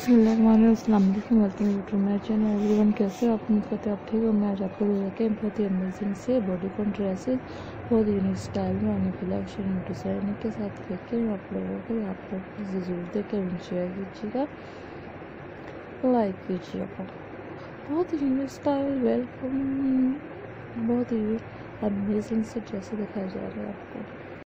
Aslam welcome to my channel everyone कैसे आप उम्मीद करते हैं आप ठीक हो मैं आज आपको लेके बहुत ही अमेजिंग से बॉडी कॉन ड्रेसेस बहुत यूनिक स्टाइल में आने कलेक्शन डिज़ाइनिंग के साथ लेके आप लोगों को आप लोग ज़रूर देखें शेयर कीजिएगा। लाइक कीजिएगा। बहुत ही यूनिक स्टाइल वेलकम बहुत ही अमेजिंग से ड्रेसेस दिखाई जा रहे हैं आपको।